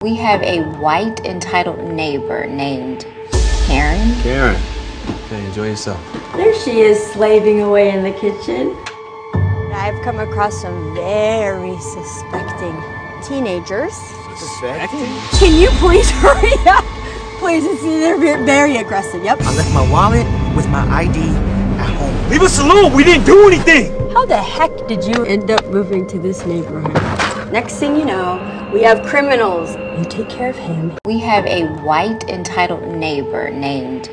We have a white entitled neighbor named Karen. Karen. Okay, enjoy yourself. There she is, slaving away in the kitchen. I've come across some very suspecting teenagers. Suspecting? Can you please hurry up? Please, it's, they're very aggressive. Yep. I left my wallet with my ID at home. Leave us alone! We didn't do anything! How the heck did you end up moving to this neighborhood? Next thing you know, we have criminals. You take care of him. We have a white entitled neighbor named